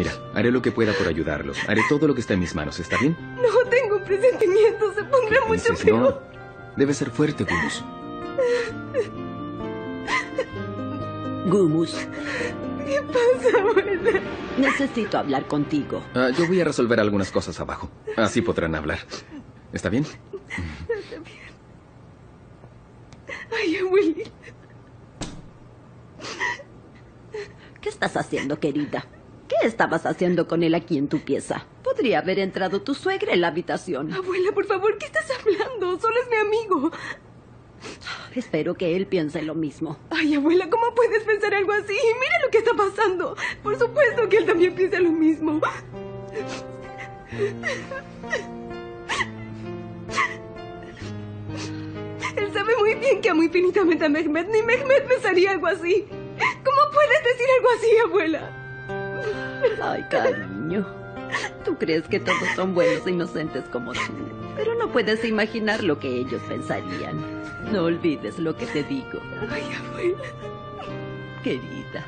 Mira, haré lo que pueda por ayudarlos. Haré todo lo que está en mis manos, ¿está bien? No tengo un presentimiento, se pondrá mucho Dices, peor. no. Debe ser fuerte, Gumus. Gumus, ¿Qué pasa, abuela? necesito hablar contigo. Ah, yo voy a resolver algunas cosas abajo. Así podrán hablar. ¿Está bien? Ay, abuelita. ¿Qué estás haciendo, querida? ¿Qué estabas haciendo con él aquí en tu pieza? Podría haber entrado tu suegra en la habitación. Abuela, por favor, ¿qué estás hablando? Solo es mi amigo. Espero que él piense lo mismo. Ay, abuela, ¿cómo puedes pensar algo así? Mira lo que está pasando. Por supuesto que él también piensa lo mismo. Él sabe muy bien que amo infinitamente a Mehmet. Ni Mehmet pensaría algo así. ¿Cómo puedes decir algo así, abuela? Ay, cariño. Tú crees que todos son buenos e inocentes como tú, pero no puedes imaginar lo que ellos pensarían. No olvides lo que te digo, Ay, abuela. querida.